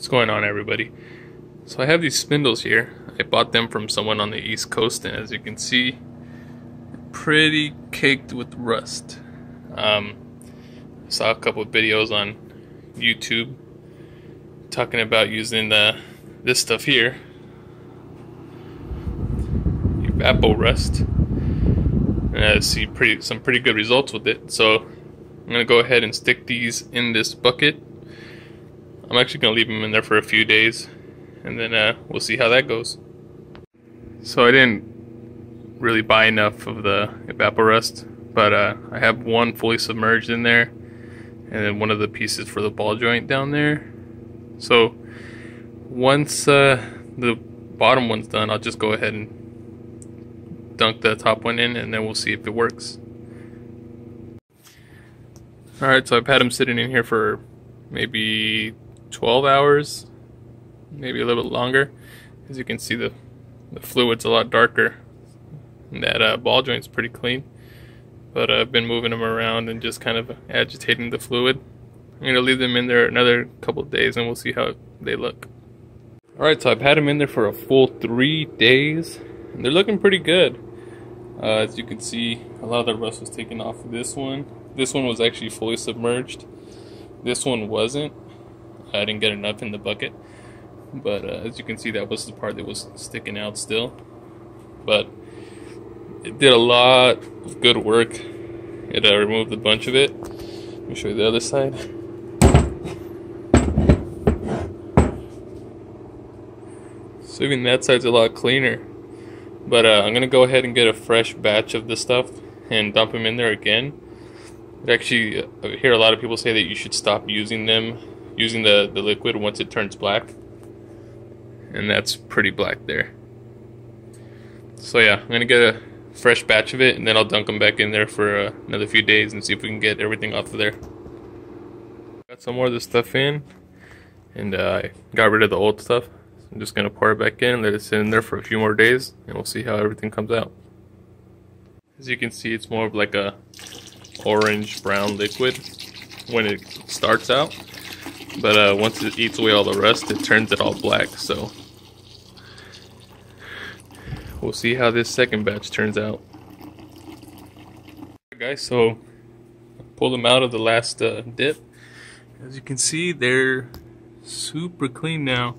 What's going on, everybody? So I have these spindles here. I bought them from someone on the East Coast, and as you can see, pretty caked with rust. Um, saw a couple of videos on YouTube talking about using the this stuff here, Evapo-Rust, and I see pretty some pretty good results with it. So I'm gonna go ahead and stick these in this bucket I'm actually going to leave them in there for a few days and then uh, we'll see how that goes. So I didn't really buy enough of the Evapo-Rust, but uh, I have one fully submerged in there and then one of the pieces for the ball joint down there. So once uh, the bottom one's done, I'll just go ahead and dunk the top one in and then we'll see if it works. Alright, so I've had them sitting in here for maybe 12 hours, maybe a little bit longer. As you can see, the, the fluid's a lot darker. And that uh, ball joint's pretty clean. But I've been moving them around and just kind of agitating the fluid. I'm going to leave them in there another couple days and we'll see how they look. Alright, so I've had them in there for a full three days. And they're looking pretty good. Uh, as you can see, a lot of the rust was taken off of this one. This one was actually fully submerged. This one wasn't. I didn't get enough in the bucket. But uh, as you can see, that was the part that was sticking out still. But it did a lot of good work. It uh, removed a bunch of it. Let me show you the other side. So even that side's a lot cleaner. But uh, I'm gonna go ahead and get a fresh batch of this stuff and dump them in there again. I actually, I hear a lot of people say that you should stop using them using the, the liquid once it turns black. And that's pretty black there. So yeah, I'm going to get a fresh batch of it and then I'll dunk them back in there for uh, another few days and see if we can get everything off of there. Got some more of this stuff in and uh, I got rid of the old stuff. I'm just going to pour it back in, let it sit in there for a few more days and we'll see how everything comes out. As you can see, it's more of like a orange brown liquid when it starts out. But uh, once it eats away all the rust, it turns it all black, so... We'll see how this second batch turns out. guys, so... Pull them out of the last uh, dip. As you can see, they're super clean now.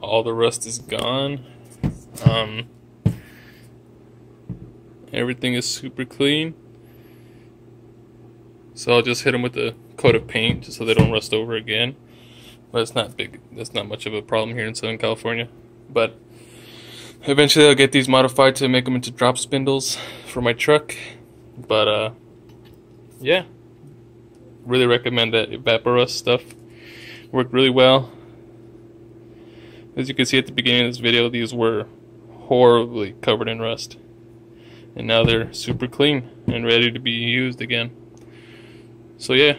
All the rust is gone. Um, everything is super clean. So I'll just hit them with a coat of paint so they don't rust over again. But it's not big. That's not much of a problem here in Southern California. But eventually I'll get these modified to make them into drop spindles for my truck. But uh, yeah, really recommend that Evapo-Rust stuff. Worked really well. As you can see at the beginning of this video, these were horribly covered in rust. And now they're super clean and ready to be used again. So yeah,